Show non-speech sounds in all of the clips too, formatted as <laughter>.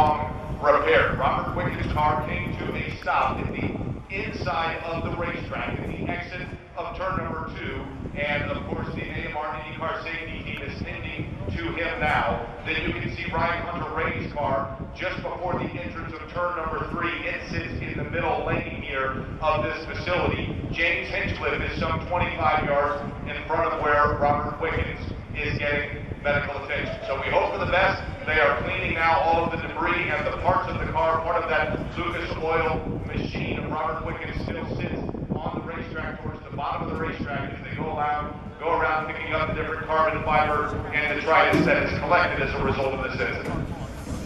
long repair. Robert Wickens' car came to a stop in the inside of the racetrack, in the exit of turn number two, and of course the AMR IndyCar safety team is tending to him now. Then you can see Ryan Hunter-Reay's car just before the entrance of turn number three. It sits in the middle lane here of this facility. James Hinchcliffe is some 25 yards in front of where Robert Wickens is getting medical attention. So we hope for the best. They are cleaning now all of the debris and the parts of the car. Part of that Lucas Oil machine of Robert Wickens still sits on the racetrack towards the bottom of the racetrack as they go around, go around picking up the different carbon fiber and detritus that is collected as a result of this incident.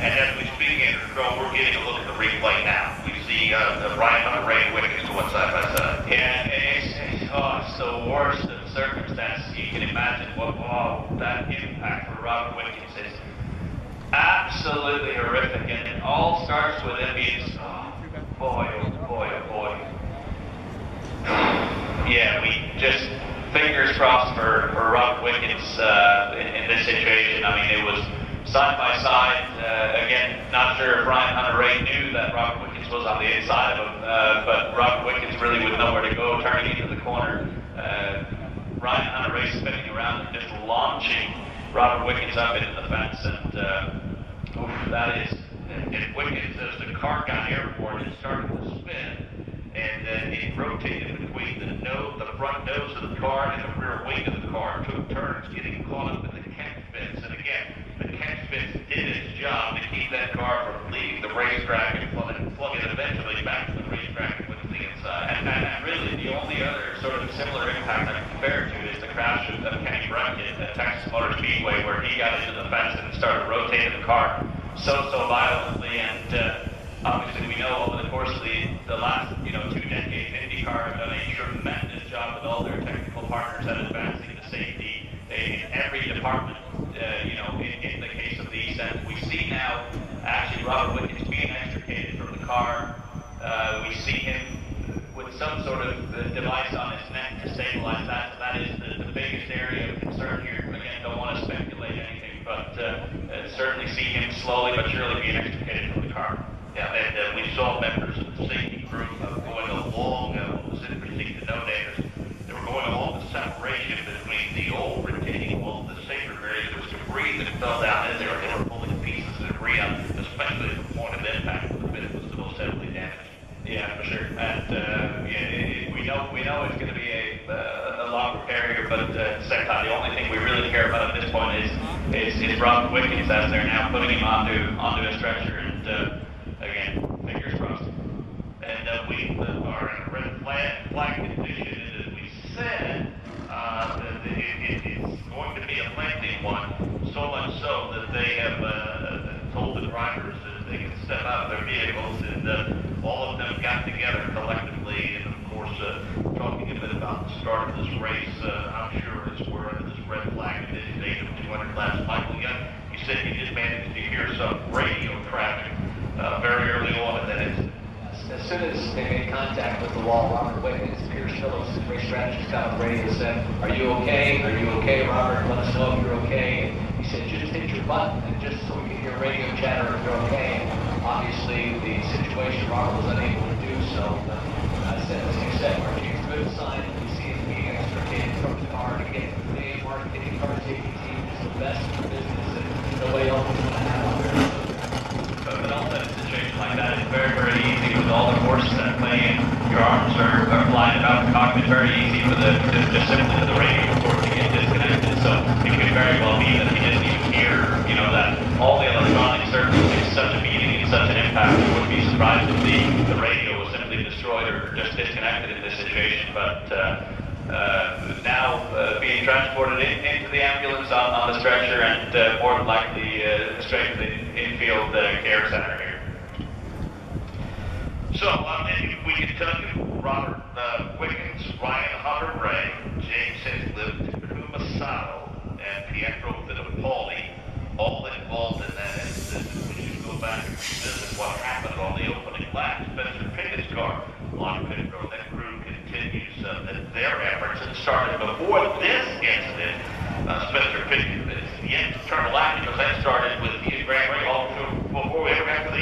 And as we speak, Andrew Crow, we're getting a look at the replay now. We see uh, Ryan Hunter-Reay and Wickens going side by side. Yeah, it's, it's, oh, it's the worst of circumstances. You can imagine what oh, that impact for Robert Wickens is absolutely horrific. And it all starts with being, oh, boy, oh boy, oh boy. <sighs> Yeah, we just fingers crossed for, for Robert Wickens uh, in, in this situation. I mean, it was side by side. Uh, again, not sure if Ryan Hunter-Reay knew that Robert Wickens was on the inside of him, uh, but Robert Wickens really with nowhere to go, turning into the corner. Uh, Ryan Hunter-Reay spinning around and just launching Robert Wickens up into the fence, and that is. And Wickens, as the car got airborne, it started to spin, and then it rotated between the nose, the front nose of the car and the rear wing of the car, took turns getting caught up in the catch fence. And again, the catch fence did its job to keep that car from leaving the racetrack and plunging it eventually back to the racetrack with the inside. And, and, and really, the only other sort of similar impact I compare to is the crash of, of Kenny Bräck at Texas Motor Speedway, where he got into the fence and started rotating the car so, so violently. And uh, obviously, we know over the course of the, the last, you know, two decades, IndyCar have done a tremendous job with all their technical partners at advancing the safety in every department. Uh, you know, in, in the case of the End, we see now actually Robert Wickens being extricated from the car. Uh, we see him with some sort of device on his neck to stabilize that. So that is the, the biggest area of concern here. Again, don't want to speculate anything, but uh, certainly see him slowly but surely being extricated from the car. Yeah, and uh, we saw members of the safety group uh, going along, uh, to note is they were going along the separation between the old retaining wall and the safer area. There was debris that fell down in there, and they were pulling pieces of debris out, especially at the point of impact when the bit was the most heavily damaged. Yeah, for sure. And uh, yeah, it, it, we know we know it's going to be a, uh, a long repair here, but uh, at the same time, the only thing we really care about at this point is Robert Wickens as they're now putting him onto onto a stretcher. And uh, again, fingers crossed. And uh, we uh, are in a red flag, flag condition, and as we said, uh, that it, it, it's going to be a lengthy one, so much so that they have uh, told the drivers that they can step out of their vehicles, and uh, all of them got together collectively, and of course, uh, talking a bit about the start of this race, uh, I'm sure as we're under this red flag condition, age of 200 laps. Michael Young, you said you just managed to hear some radio traffic uh, very early on in that incident. As soon as they made contact with the wall, Robert Wickens, Pierce Phillips, race strategist, got on radio and said, are you okay? Are you okay, Robert? Let us know if you're okay. And he said, just hit your button, and just so we can hear radio chatter if you're okay. And obviously, the situation, Robert was unable to do so. I said, as you said, we're good sign. We see him being extricated from the car to get the AMR IndyCar Safety Team is the best in the business, and nobody else is going to have out there. But also in a situation like that, it's very, very easy with all the and your arms are, are flying about the cockpit. Very easy for the just simply for the radio to get disconnected. So it could very well be that he didn't even hear, you know, that all the electronics certainly took such a beating and such an impact. You wouldn't be surprised if the, the radio was simply destroyed or just disconnected in this situation. But uh, uh, now uh, being transported in, into the ambulance on, on the stretcher and uh, more than likely uh, straight to the infield uh, care center here. So, um, we can tell Robert uh, Wickens, Ryan Hunter-Reay, James Hinchcliffe, Takuma Sato, and Pietro Fittipaldi, all involved in that incident. We should go back and revisit what happened on the opening lap. Spencer Pigot's car on pit road. That crew continues uh, their efforts. It started before this incident. Uh, Spencer Pigot is yet to turn a lap because that started with Ian Grant Hall before we ever got to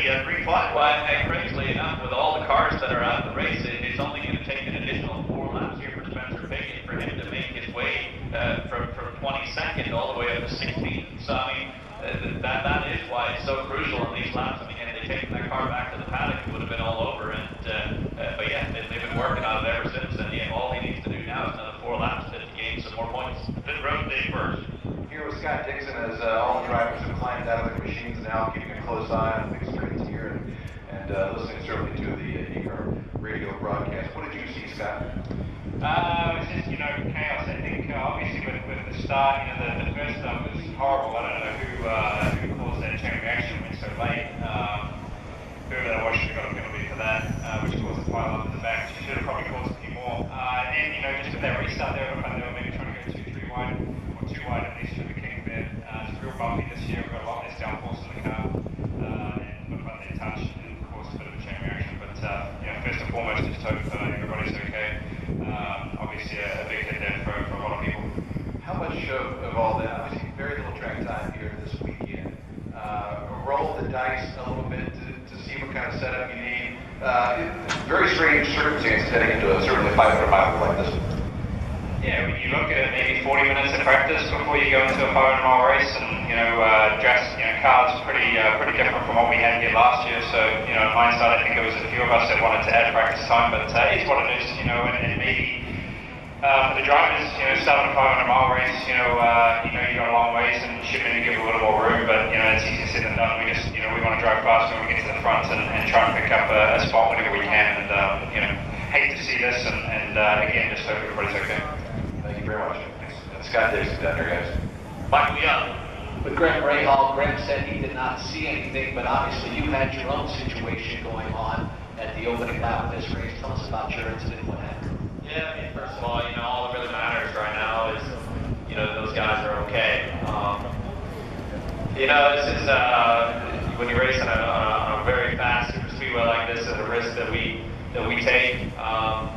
flag. Well, and crazily enough, with all the cars that are out of the race, it, it's only going to take an additional four laps here for Spencer Pigot for him to make his way uh, from, from 22nd all the way up to 16th. So, I mean, uh, that, that is why it's so crucial in these laps. I mean, had they taken that car back to the paddock, it would have been all over. And uh, uh, But yeah, they, they've been working on it ever since. And yeah, all he needs to do now is another four laps to gain some more points. Pit road day first. Here with Scott Dixon as uh, all the drivers have climbed out of their machines now, keeping a close eye on the experience here and, and uh, listening certainly to the uh, IndyCar radio. What did you see, Scott? Uh, it was just, you know, chaos. I think, uh, obviously, with, with the start, you know, the, the first stuff was horrible. I don't know who, uh, who caused that chain reaction went so late. Um, whoever that was should have got a penalty for that, uh, which caused a pile up in the back. Should have probably caused a few more. Uh, and, you know, just with that restart there, looked like they were maybe trying to go two, three wide, or two wide at least for the king bit. Uh, it's real bumpy this year. We've got a lot less downforce in the car. Uh, and looked like they touched and caused a bit of a chain reaction. But, uh, you know, first and foremost, just hope uh, everybody's okay. Um, obviously, a, a big hit there for, for a lot of people. How much of, of all that, obviously very little track time here this weekend, uh, roll the dice a little bit to, to see what kind of setup you need? Uh, very strange circumstances heading into a certainly 500 mile like this. Yeah, you look at it, maybe 40 minutes of practice before you go into a 500 mile race, and you know, uh, dress, you know, cars pretty, uh, pretty different from what we had here last year. So, you know, in hindsight, I think it was a few of us that wanted to add practice time, but uh, it's what it is, you know, and, and maybe uh, for the drivers, you know, starting a 500 mile race, you know, uh, you know, you got a long ways and should maybe give a little more room, but you know, it's easier said than done. We just, you know, we want to drive fast when we get to the front and, and try and pick up a, a spot whenever we can, and um, you know, hate to see this, and, and uh, again, just hope everybody's okay. Thank you very much. And Scott Dixon down there, guys. Michael Young. With Graham Rahal, Graham said he did not see anything, but obviously you had your own situation going on at the opening lap of this race. Tell us about your incident, what happened. Yeah, I mean, first of all, you know, all that really matters right now is, you know, those guys are okay. Um, you know, this is, uh, when you're racing on a, on a very fast super speedway like this, it's a risk that we, that we take. Um,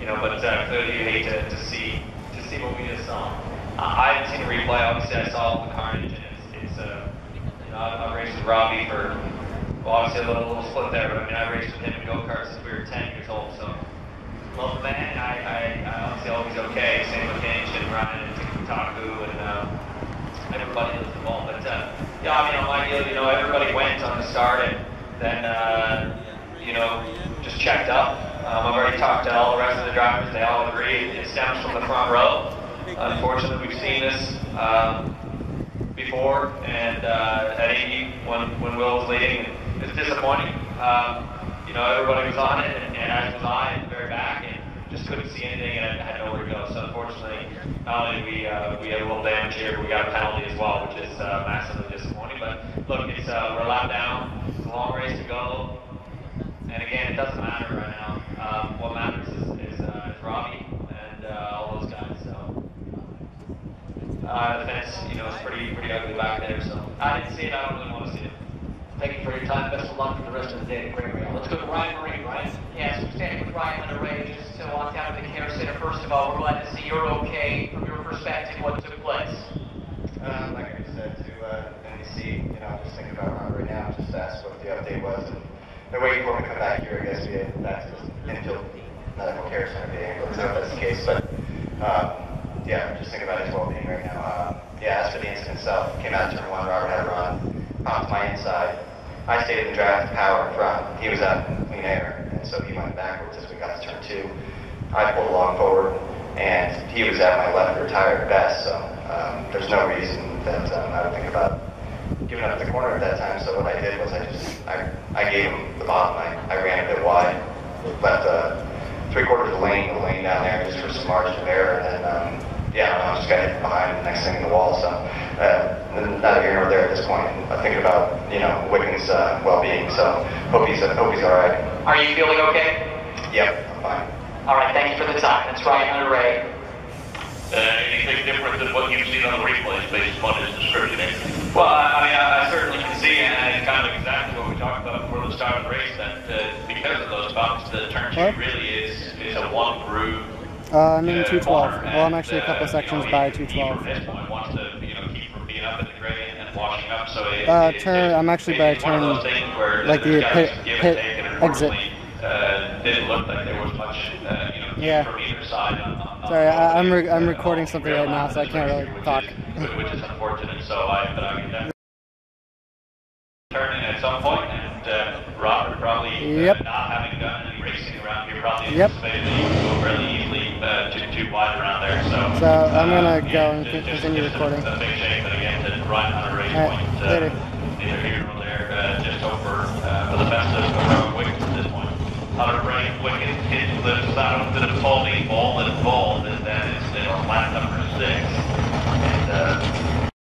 you know, but uh, clearly you hate to, to see, see what we just saw. Uh, I haven't seen the replay, obviously I saw the carnage, and it's, it's uh, you know, I've, I've raced with Robbie for, well, obviously a little, little split there, but I mean, I raced with him in go-karts since we were 10 years old, so love the man. I, I, I obviously always okay. Same with Hinch and Ryan and Taku and uh, everybody that's involved. But uh, yeah, I mean, on my deal, you know, everybody went on the start and then, uh, you know, just checked up. Um, I've already talked to all the rest of the drivers. They all agree it stems from the front row. Unfortunately, we've seen this um, before, and uh, at Indy when when Will was leading, it's disappointing. Um, you know, everybody was on it, and, was I in the very back, and just couldn't see anything, and I had nowhere to go. So unfortunately, not only we uh, we had a little damage here, but we got a penalty as well, which is uh, massively disappointing. But look, it's uh, we're lap down. It's a long race to go, and again, it doesn't matter right now. Um, what matters is, is, uh, is Robbie and uh, all those guys. So. Uh, the fence, you know, is pretty pretty ugly back there, so I didn't see it. I don't really want to see it. Thank you for your time. Best of luck for the rest of the day at Graham Rahal. Let's go to Ryan Myrehn, Ryan. Yes, we're standing with Ryan Hunter-Reay just to walk down to the care center. First of all, we're glad to see you're okay. From your perspective, what took place? Um, like I said to uh, NBC, you know, just thinking about Ron right now, just asked what the update was, and they're waiting for him to come back here. I guess via back to the infield medical care center being able to know if that's the case. But um, yeah, just thinking about his well-being right now. Um, yeah, as for the incident itself, came out to turn one. Robert had a run, popped my inside. I stayed in draft power front. He was out in clean air, and so he went backwards as we got to turn two. I pulled along forward, and he was at my left rear tire at best. So um, there's no reason that um, I would think about giving up the corner at that time. So what I did was I just I, I gave him the bottom. I, I ran a bit wide, left uh, three quarters of the lane, the lane down there just for some margin of error, and then um, yeah, I just got hit behind the next thing in the wall. So uh, neither here nor there at this point. I'm thinking about you know Wicken's uh, well-being. So hope he's uh, hope he's all right. Are you feeling okay? Yep, I'm fine. All right, thank you for the time. That's Ryan Hunter-Reay. Uh, anything different than what you've seen on the replays based upon his description? The turn two What? really is, is a one. Uh, I'm in uh, 212. Well, I'm actually a couple uh, sections you know, by he- he 212. From this point, wants to, you know, keep from being up in the gradient and washing up. So it, Uh, it, turn- it- I'm actually by turn, those things where like the pit- be some give pit and take, and exit. uh, didn't look like there was much, uh, you know, Yeah. from either side. On, on, Sorry, I- I'm re- I'm recording something right now, so I can't really which talk. Is, which is unfortunate. So I, but I definitely turn in at some point, and uh, Robert probably Yep. uh, not having done racing around here probably yep. you go easily uh, too, too wide around there. So, so I'm uh, going to go and just, continue just recording. It's a big shake, but again, to run on a race point, uh, here or there, uh, just over uh, for the best of at this point. Out of the the